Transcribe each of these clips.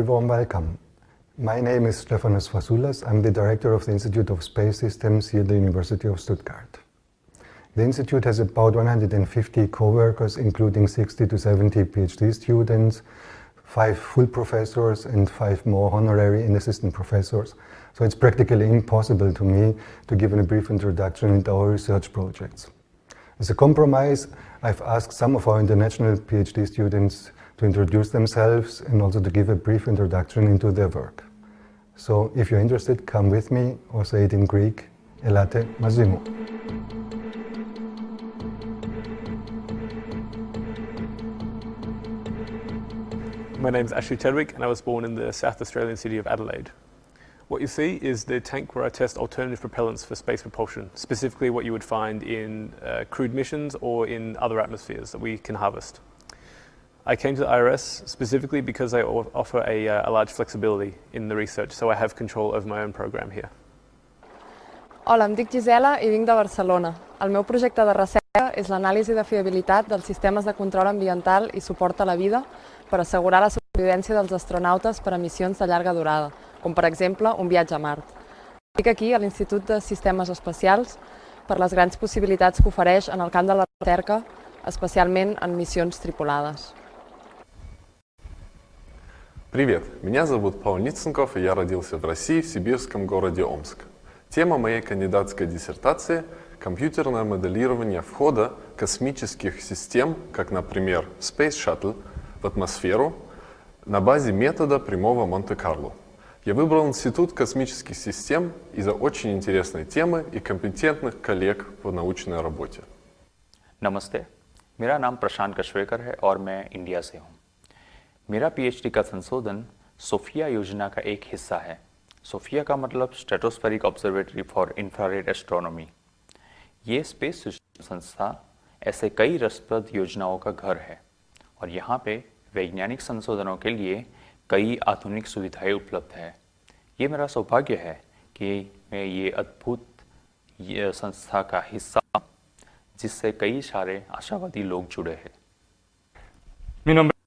Very warm welcome. My name is Stefanos Fasoulas. I'm the director of the Institute of Space Systems here at the University of Stuttgart. The Institute has about 150 co-workers, including 60 to 70 PhD students, five full professors and five more honorary and assistant professors. So it's practically impossible to me to give a brief introduction into our research projects. As a compromise, I've asked some of our international PhD students to introduce themselves and also to give a brief introduction into their work. So if you're interested, come with me or say it in Greek, elate μαζί μου. My name is Ashley Tedwick and I was born in the South Australian city of Adelaide. What you see is the tank where I test alternative propellants for space propulsion, specifically what you would find in uh, crewed missions or in other atmospheres that we can harvest. I came to the IRS specifically because I offer a, uh, a, large flexibility in the research, so I have control over my own program here. Hola, em dic Gisela i vinc de Barcelona. El meu projecte de recerca és l'anàlisi de fiabilitat dels sistemes de control ambiental i suport a la vida per assegurar la supervivència dels astronautes per a missions de llarga durada, com per exemple un viatge a Mart. Estic aquí a l'Institut de Sistemes Espacials per les grans possibilitats que ofereix en el camp de la recerca, especialment en missions tripulades. Привет, меня зовут Павел Ниценков, и я родился в России, в сибирском городе Омск. Тема моей кандидатской диссертации – компьютерное моделирование входа космических систем, как, например, Space Shuttle, в атмосферу на базе метода прямого Монте-Карло. Я выбрал Институт космических систем из-за очень интересной темы и компетентных коллег по научной работе. नमस्ते मेरा नाम प्रशांत कशवेकर है और मैं India से हूँ मेरा PhD का संशोधन सोफिया योजना का एक हिस्सा है। सोफिया का मतलब stratospheric observatory for infrared astronomy ये स्पेस संस्था ऐसे कई रसप्रद योजनाओं का घर है और यहाँ पे वैज्ञानिक संशोधनों के लिए कई आधुनिक सुविधाएँ उपलब्ध है। ये मेरा सौभाग्य है कि मैं ये अद्भुत संस्था का हिस्सा, जिससे कई सारे आशावादी लोग जुड़े हैं।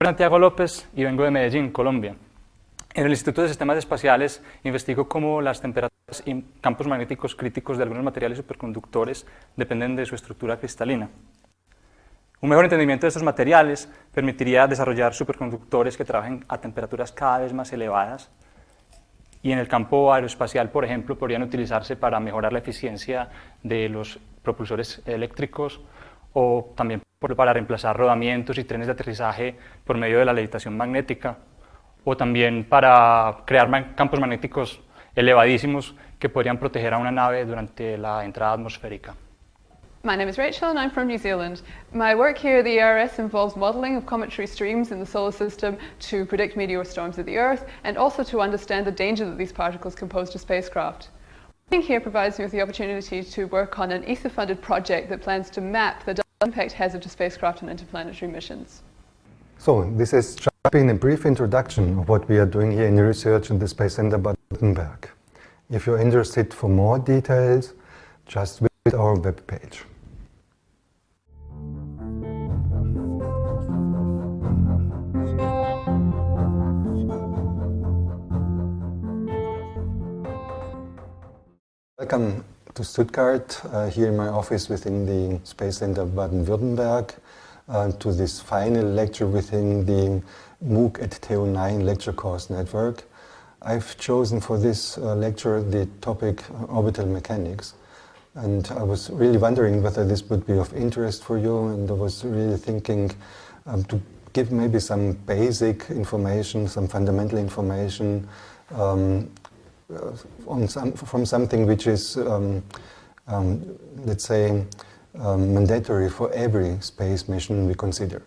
Santiago López y vengo de Medellín, Colombia. En el Instituto de Sistemas Espaciales investigo cómo las temperaturas y campos magnéticos críticos de algunos materiales superconductores dependen de su estructura cristalina. Un mejor entendimiento de estos materiales permitiría desarrollar superconductores que trabajen a temperaturas cada vez más elevadas y en el campo aeroespacial, por ejemplo, podrían utilizarse para mejorar la eficiencia de los propulsores eléctricos o también para reemplazar rodamientos y trenes de aterrizaje por medio de la levitación magnética, o también para crear campos magnéticos elevadísimos que podrían proteger a una nave durante la entrada atmosférica. My name is Rachel and I'm from New Zealand. My work here at the ERS involves modelling of cometary streams in the solar system to predict meteor storms at the Earth and also to understand the danger that these particles can pose to spacecraft. Working here provides me with the opportunity to work on an ESA-funded project that plans to map the impact hazard to spacecraft and interplanetary missions. So this has been a brief introduction of what we are doing here in research in the Space Center Baden-Württemberg. If you're interested for more details, just visit our webpage. Welcome to Stuttgart, uh, here in my office within the Space Center Baden-Württemberg, uh, to this final lecture within the MOOC at TU9 lecture course network. I've chosen for this uh, lecture the topic orbital mechanics. And I was really wondering whether this would be of interest for you, and I was really thinking um, to give maybe some basic information, some fundamental information um, some, from something which is, um, um, let's say, um, mandatory for every space mission we consider.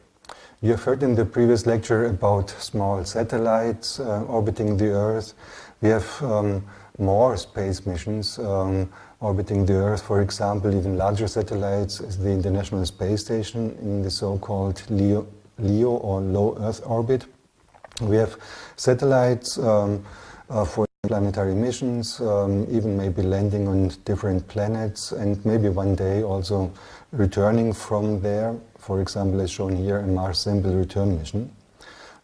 You have heard in the previous lecture about small satellites uh, orbiting the Earth. We have um, more space missions um, orbiting the Earth, for example, even larger satellites as the International Space Station in the so-called LEO, LEO, or low Earth orbit. We have satellites um, uh, for planetary missions, um, even maybe landing on different planets, and maybe one day also returning from there. For example, as shown here, a Mars sample return mission.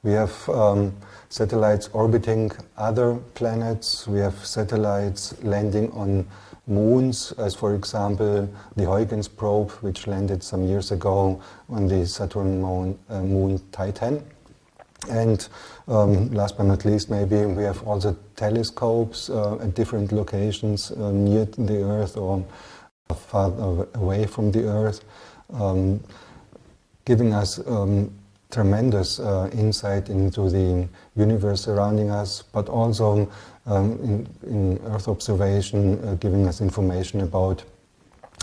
We have um, satellites orbiting other planets. We have satellites landing on moons, as for example the Huygens probe, which landed some years ago on the Saturn moon, uh, moon Titan. And um, last but not least, maybe we have also telescopes uh, at different locations uh, near the Earth or far away from the Earth, um, giving us um, tremendous uh, insight into the universe surrounding us, but also um, in, in, Earth observation, uh, giving us information about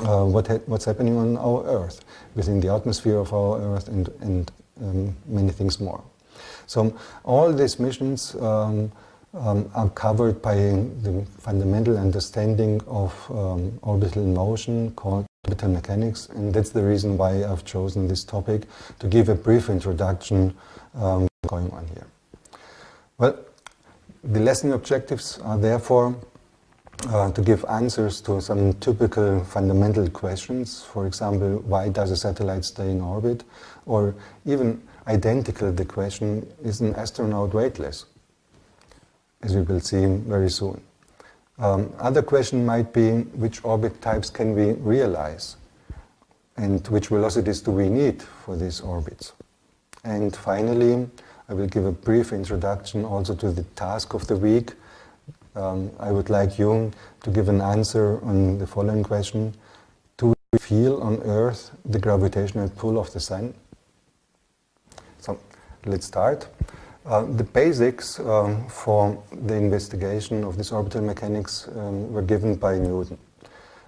uh, what ha what's happening on our Earth, within the atmosphere of our Earth, and, and um, many things more. So all these missions um, um are covered by the fundamental understanding of um, orbital motion called orbital mechanics, and that's the reason why I've chosen this topic to give a brief introduction um, going on here. Well, the lesson objectives are therefore uh, to give answers to some typical fundamental questions. For example, why does a satellite stay in orbit? Or even identical, the question, is an astronaut weightless? As we will see very soon. Um, other question might be which orbit types can we realize and which velocities do we need for these orbits. And finally, I will give a brief introduction also to the task of the week. Um, I would like you to give an answer on the following question. Do we feel on Earth the gravitational pull of the Sun? Let's start. Uh, the basics um, for the investigation of this orbital mechanics um, were given by Newton.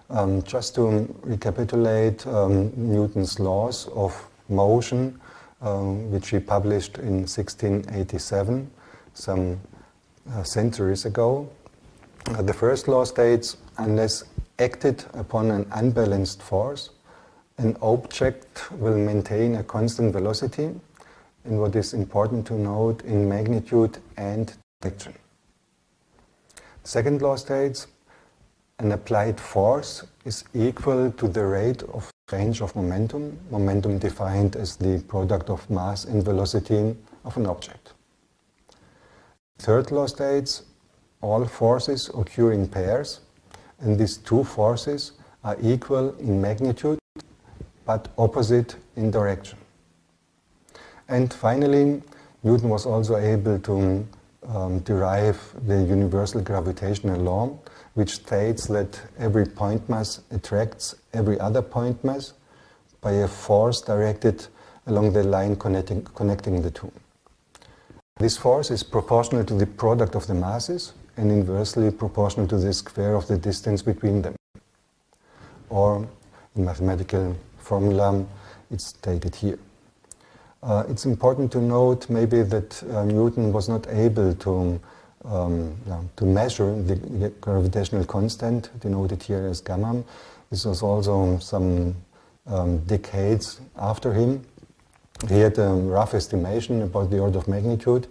Um, just to recapitulate um, Newton's laws of motion, um, which he published in 1687, some uh, centuries ago. Uh, the first law states, unless acted upon an unbalanced force, an object will maintain a constant velocity and what is important to note in magnitude and direction. Second law states an applied force is equal to the rate of change of momentum, momentum defined as the product of mass and velocity of an object. Third law states all forces occur in pairs, and these two forces are equal in magnitude but opposite in direction. And finally, Newton was also able to um, derive the universal gravitational law, which states that every point mass attracts every other point mass by a force directed along the line connecting, connecting the two. This force is proportional to the product of the masses and inversely proportional to the square of the distance between them. Or, in mathematical formula, it's stated here. Uh, it's important to note maybe that uh, Newton was not able to, um, yeah, to measure the, gravitational constant, denoted here as gamma. This was also some um, decades after him. He had a rough estimation about the order of magnitude.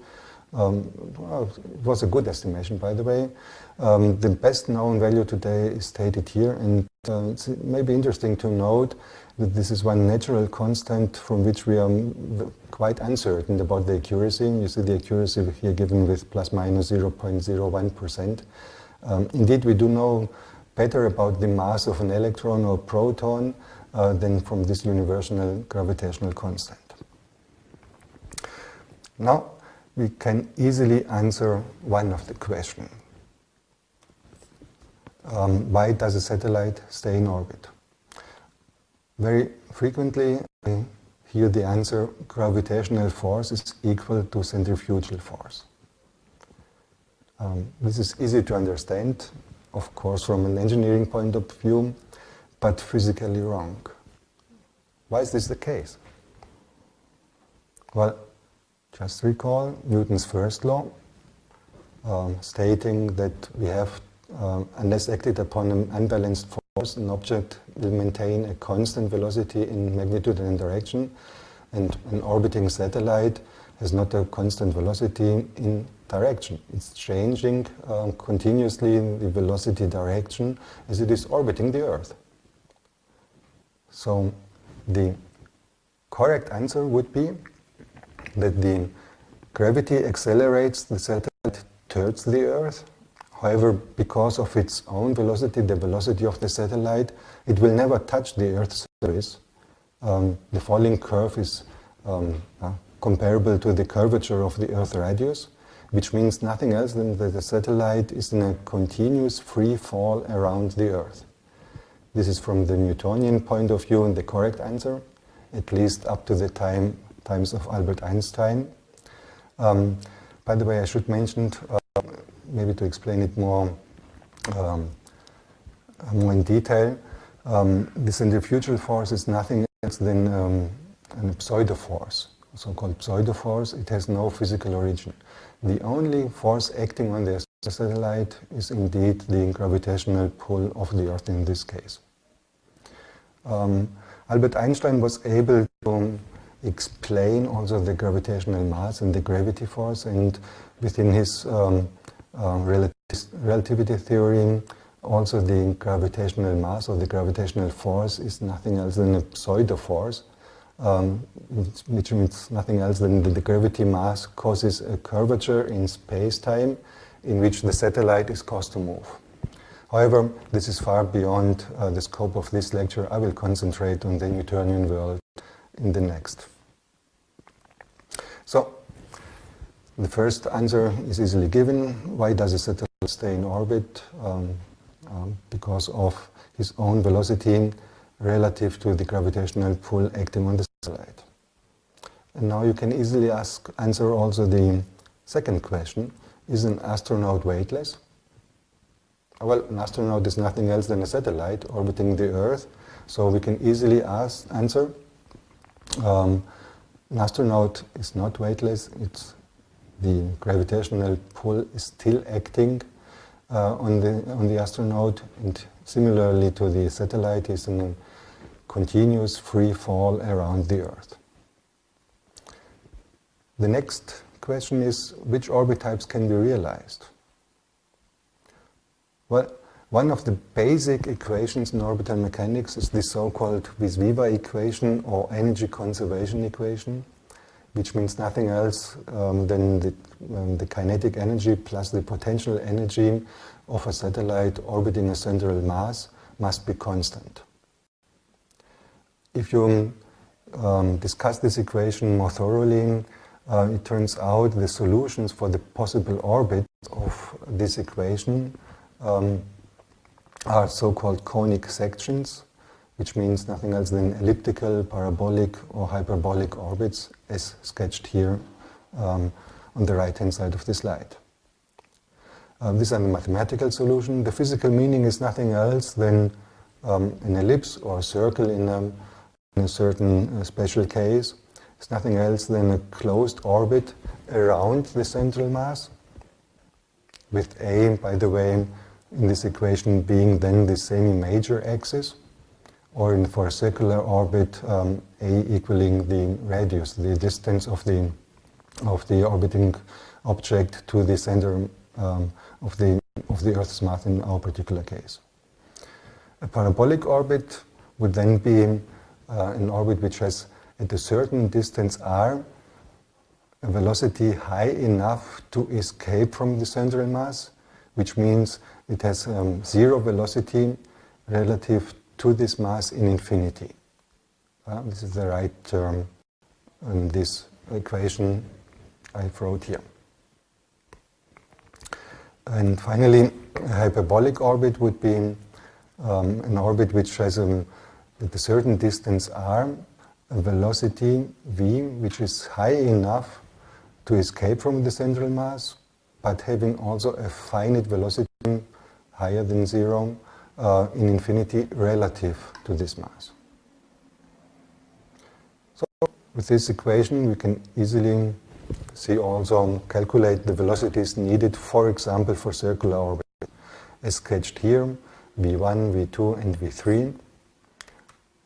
Um, well, it was a good estimation, by the way. Um, the best known value today is stated here, and uh, it's maybe interesting to note this is one natural constant from which we are quite uncertain about the accuracy. You see the accuracy here given with plus minus 0.01%. Um, indeed, we do know better about the mass of an electron or proton uh, than from this universal gravitational constant. Now, we can easily answer one of the questions. Um, why does a satellite stay in orbit? Very frequently, I hear the answer gravitational force is equal to centrifugal force. Um, this is easy to understand, of course, from an engineering point of view, but physically wrong. Why is this the case? Well, just recall Newton's first law, um, stating that we have, um, unless acted upon an unbalanced force, an object will maintain a constant velocity in magnitude and in direction, and an orbiting satellite has not a constant velocity in direction. It's changing um, continuously in the velocity direction as it is orbiting the Earth. So the correct answer would be that the gravity accelerates the satellite towards the Earth. However, because of its own velocity, the velocity of the satellite, it will never touch the Earth's surface. Um, the falling curve is um, uh, comparable to the curvature of the Earth radius, which means nothing else than that the satellite is in a continuous free fall around the Earth. This is from the Newtonian point of view and the correct answer, at least up to the time, times of Albert Einstein. Um, by the way, I should mention, uh, maybe to explain it more, um, more in detail, um, the centrifugal force is nothing else than um, a pseudo force, so-called pseudo force. It has no physical origin. The only force acting on the satellite is indeed the gravitational pull of the Earth in this case. Um, Albert Einstein was able to explain also the gravitational mass and the gravity force, and within his um, uh, relativity theory, also the gravitational mass or the gravitational force is nothing else than a pseudo force um, which means nothing else than the gravity mass causes a curvature in space-time in which the satellite is caused to move. However, this is far beyond uh, the scope of this lecture. I will concentrate on the Newtonian world in the next. So, the first answer is easily given. Why does a satellite stay in orbit? Um, um, because of his own velocity relative to the gravitational pull acting on the satellite. And now you can easily ask, answer also the second question, is an astronaut weightless? Well, an astronaut is nothing else than a satellite orbiting the Earth, so we can easily ask, answer, um, an astronaut is not weightless, it's the gravitational pull is still acting uh, on, the, on the astronaut, and similarly to the satellite, is in a continuous free fall around the Earth. The next question is, which orbit types can be realized? Well, one of the basic equations in orbital mechanics is the so-called Vis-Viva equation or energy conservation equation, which means nothing else um, than the, um, the kinetic energy plus the potential energy of a satellite orbiting a central mass must be constant. If you um, discuss this equation more thoroughly, uh, it turns out the solutions for the possible orbit of this equation um, are so-called conic sections, which means nothing else than elliptical, parabolic, or hyperbolic orbits, as sketched here um, on the right-hand side of the slide. Uh, these are the mathematical solution. The physical meaning is nothing else than um, an ellipse or a circle in a in a certain uh, special case It's nothing else than a closed orbit around the central mass, with A, by the way, in this equation being then the semi-major axis, or in, for a circular orbit, um, A equaling the radius, the distance of the, of the orbiting object to the center um, of, the, of the Earth's mass in our particular case. A parabolic orbit would then be uh, an orbit which has at a certain distance r a velocity high enough to escape from the central mass, which means it has um, zero velocity relative to this mass in infinity. Uh, this is the right term in this equation I wrote here. And finally, a hyperbolic orbit would be um, an orbit which has um, at a certain distance r, a velocity v, which is high enough to escape from the central mass, but having also a finite velocity higher than zero uh, in infinity relative to this mass. So with this equation we can easily see also calculate the velocities needed, for example, for circular orbit. As sketched here, v1, v2 and v3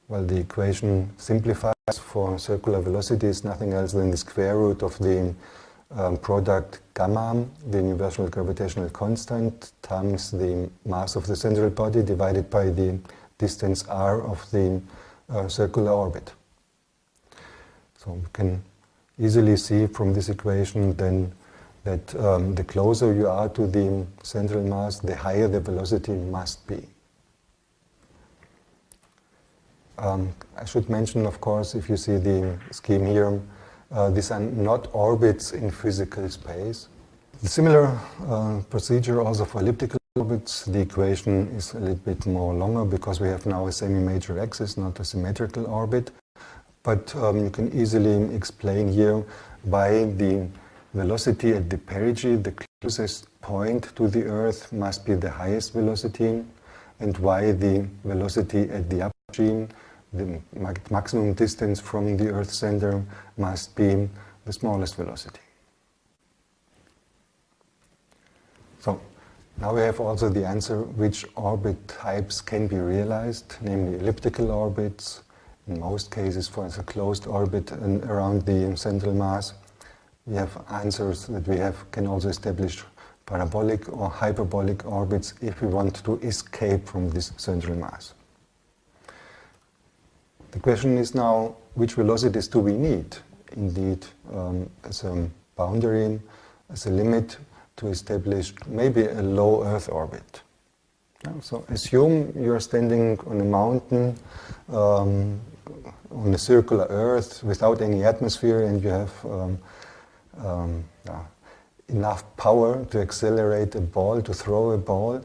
well, the equation simplifies for circular velocity is nothing else than the square root of the um, product gamma, the universal gravitational constant, times the mass of the central body divided by the distance r of the uh, circular orbit. So we can easily see from this equation then that um, the closer you are to the central mass, the higher the velocity must be. Um, I should mention, of course, if you see the scheme here, uh, these are not orbits in physical space. The similar uh, procedure also for elliptical orbits, the equation is a little bit more longer because we have now a semi-major axis, not a symmetrical orbit. But um, you can easily explain here why the velocity at the perigee, the closest point to the Earth, must be the highest velocity, and why the velocity at the apogee, the maximum distance from the Earth center, must be the smallest velocity. So now we have also the answer which orbit types can be realized, namely elliptical orbits, in most cases for a closed orbit and around the central mass. We have answers that we have can also establish parabolic or hyperbolic orbits if we want to escape from this central mass. The question is now, which velocities do we need, indeed, um, as a boundary, as a limit to establish maybe a low Earth orbit? So assume you're standing on a mountain um, on a circular Earth without any atmosphere, and you have um, um, enough power to accelerate a ball, to throw a ball.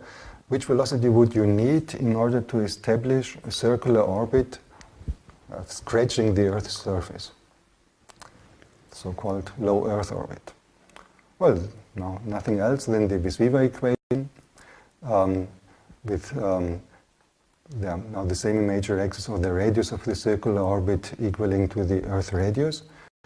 Which velocity would you need in order to establish a circular orbit uh, scratching the Earth's surface? So-called low Earth orbit. Well, no, nothing else than the Vis-Viva equation um, with um, the, now the semi-major axis or the radius of the circular orbit equaling to the Earth radius,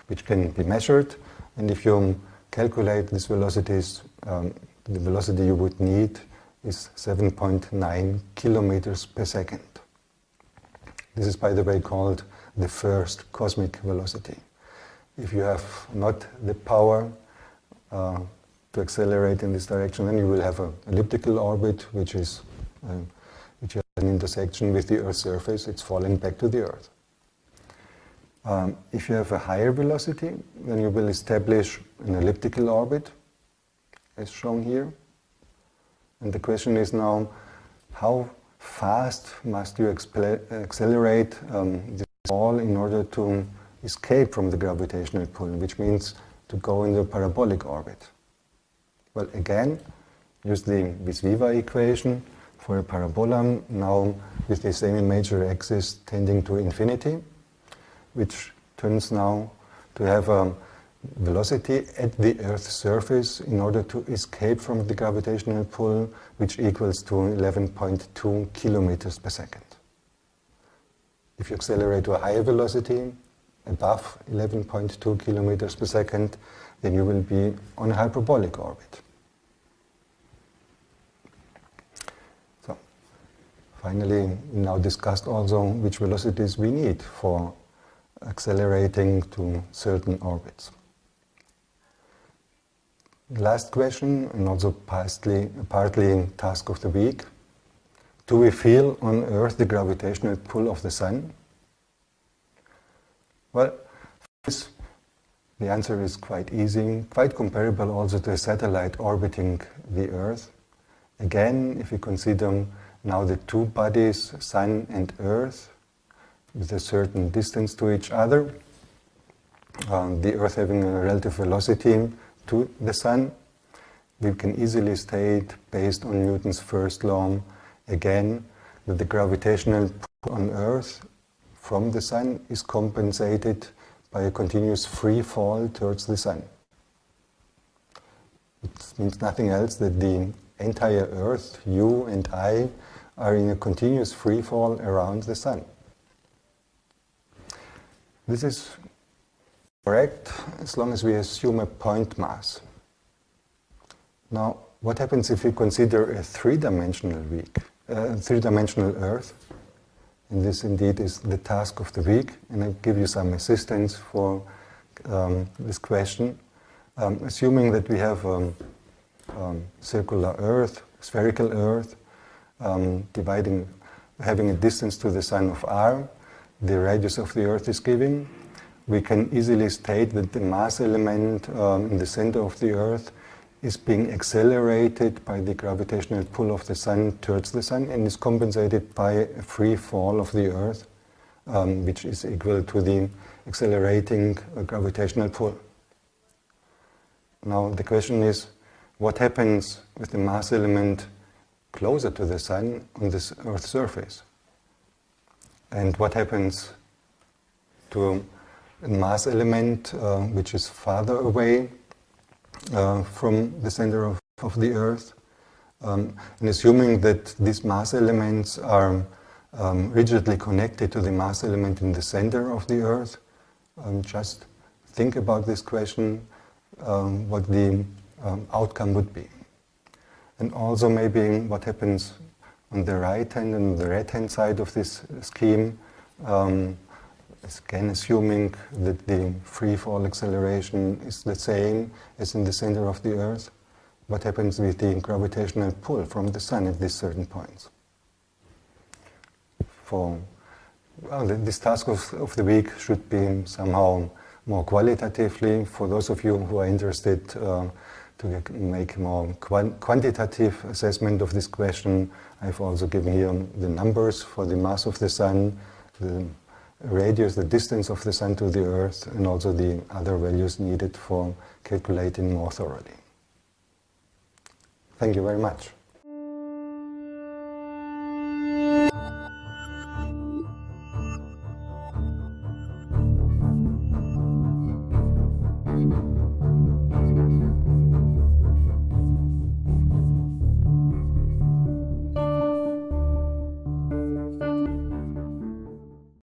which can be measured. And if you calculate these velocities, um, the velocity you would need is 7.9 kilometers per second. This is, by the way, called the first cosmic velocity. If you have not the power uh, to accelerate in this direction, then you will have an elliptical orbit, which is uh, which has an intersection with the Earth's surface. It's falling back to the Earth. Um, if you have a higher velocity, then you will establish an elliptical orbit, as shown here. And the question is now, how fast must you accelerate um, this ball in order to escape from the gravitational pull, which means to go in the parabolic orbit? Well, again, use the Vis-Viva equation for a parabola, now with the semi-major axis tending to infinity, which turns now to have a velocity at the Earth's surface in order to escape from the gravitational pull, which equals to 11.2 kilometers per second. If you accelerate to a higher velocity, above 11.2 kilometers per second, then you will be on a hyperbolic orbit. So, finally, we now discussed also which velocities we need for accelerating to certain orbits. Last question, and also partly, partly task of the week. Do we feel on Earth the gravitational pull of the Sun? Well, this, the answer is quite easy, quite comparable also to a satellite orbiting the Earth. Again, if we consider now the two bodies, Sun and Earth, with a certain distance to each other, um, the Earth having a relative velocity to the Sun, we can easily state, based on Newton's first law, again, that the gravitational pull on Earth from the Sun is compensated by a continuous free fall towards the Sun. It means nothing else that the entire Earth, you and I, are in a continuous free fall around the Sun. This is correct as long as we assume a point mass. Now, what happens if we consider a three-dimensional week, uh, three-dimensional Earth? And this indeed is the task of the week, and I'll give you some assistance for um, this question. Um, assuming that we have um, um circular Earth, spherical Earth, um, dividing, having a distance to the Sun of r, the radius of the Earth is giving. We can easily state that the mass element um, in the center of the Earth is being accelerated by the gravitational pull of the Sun towards the Sun and is compensated by a free fall of the Earth, um, which is equal to the accelerating uh, gravitational pull. Now the question is, what happens with the mass element closer to the Sun on this Earth's surface? And what happens to mass element uh, which is farther away uh, from the center of, of the Earth. Um, and assuming that these mass elements are um, rigidly connected to the mass element in the center of the Earth, um, just think about this question, um, what the um, outcome would be. And also maybe what happens on the right hand and the red hand side of this scheme, um, again assuming that the free fall acceleration is the same as in the center of the Earth, what happens with the gravitational pull from the Sun at these certain points? For well, this task of, of the week should be somehow more qualitatively. For those of you who are interested uh, to make more quantitative assessment of this question, I've also given here the numbers for the mass of the Sun, the radius, the distance of the Sun to the Earth, and also the other values needed for calculating more thoroughly. Thank you very much.